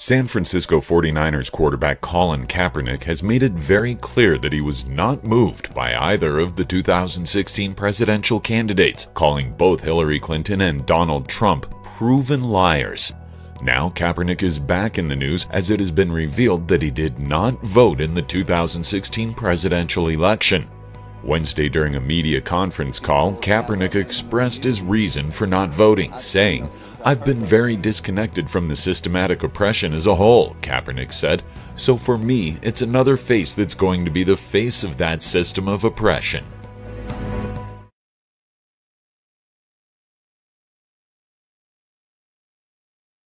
San Francisco 49ers quarterback Colin Kaepernick has made it very clear that he was not moved by either of the 2016 presidential candidates, calling both Hillary Clinton and Donald Trump proven liars. Now, Kaepernick is back in the news as it has been revealed that he did not vote in the 2016 presidential election. Wednesday, during a media conference call, Kaepernick expressed his reason for not voting, saying, I've been very disconnected from the systematic oppression as a whole, Kaepernick said. So for me, it's another face that's going to be the face of that system of oppression.